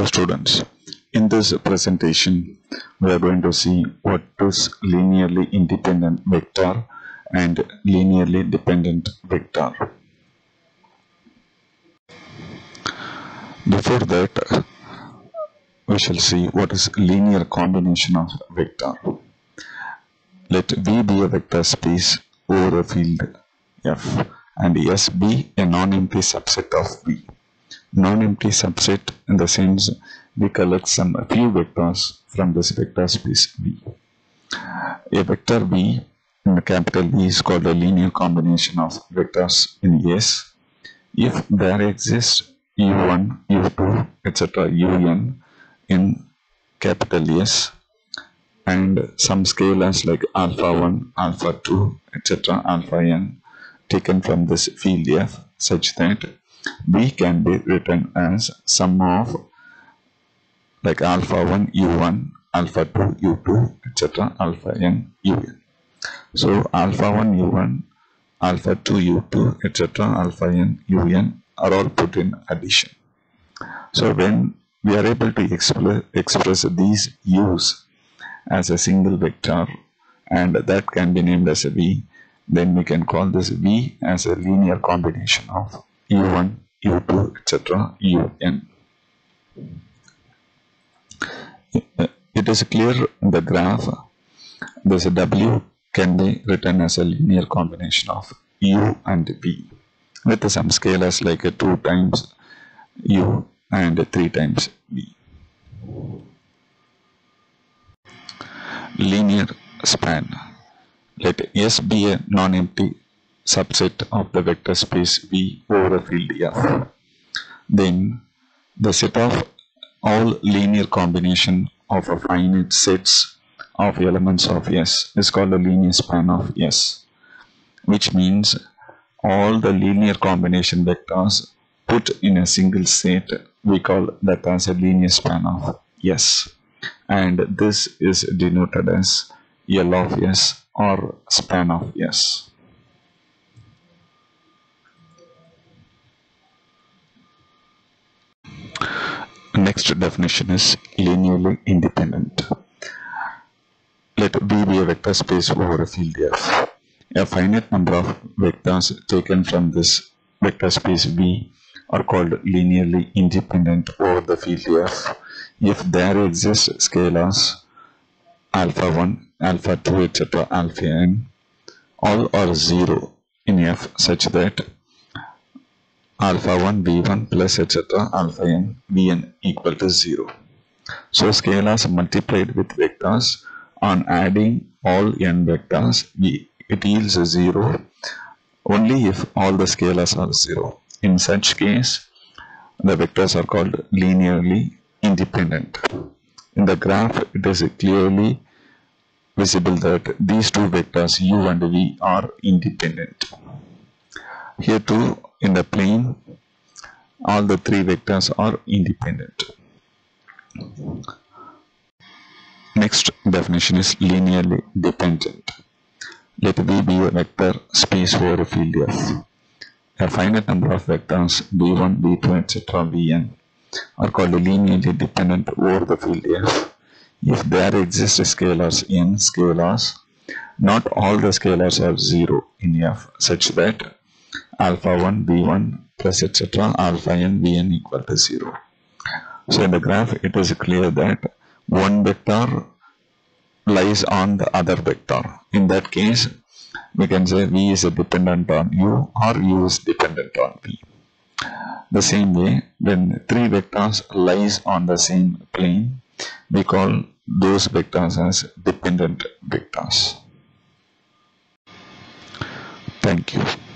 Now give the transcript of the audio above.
Hello students, in this presentation we are going to see what is linearly independent vector and linearly dependent vector. Before that, we shall see what is linear combination of vector. Let V be a vector space over a field F and S be a non-empty subset of V non-empty subset in the sense we collect some few vectors from this vector space V. A vector V in the capital V is called a linear combination of vectors in S. If there exists U1, U2, etc. Un in capital S and some scalars like alpha 1, alpha 2, etc. alpha n taken from this field F such that B can be written as sum of like alpha 1 u1, alpha 2 u2, etc. alpha n un. So alpha 1 u1, alpha 2 u2, etc. alpha n un are all put in addition. So when we are able to express, express these u's as a single vector and that can be named as a v, then we can call this v as a linear combination of u1, u2, etc., un. It is clear in the graph this w can be written as a linear combination of u and v with some scalars like 2 times u and 3 times v. Linear span. Let S be a non-empty subset of the vector space V over a field F. Then the set of all linear combination of a finite sets of elements of S is called a linear span of S, which means all the linear combination vectors put in a single set we call that as a linear span of S and this is denoted as L of S or span of S. Next definition is linearly independent. Let V be a vector space over a field F. A finite number of vectors taken from this vector space V are called linearly independent over the field F if there exist scalars alpha 1, alpha 2, etc., alpha n, all are 0 in F such that alpha 1 v1 plus etc alpha n vn equal to 0. So scalars multiplied with vectors on adding all n vectors it yields a 0 only if all the scalars are 0. In such case the vectors are called linearly independent. In the graph it is clearly visible that these two vectors u and v are independent. Here too in the plane all the three vectors are independent. Next definition is linearly dependent. Let V be a vector space over a field F. A finite number of vectors v1, v2, etc. vn are called linearly dependent over the field F. If there exist scalars n scalars, not all the scalars are 0 in F such that alpha 1 v1 plus etc alpha n vn equal to 0. So in the graph it is clear that one vector lies on the other vector. In that case we can say v is a dependent on u or u is dependent on v. The same way when three vectors lies on the same plane we call those vectors as dependent vectors. Thank you.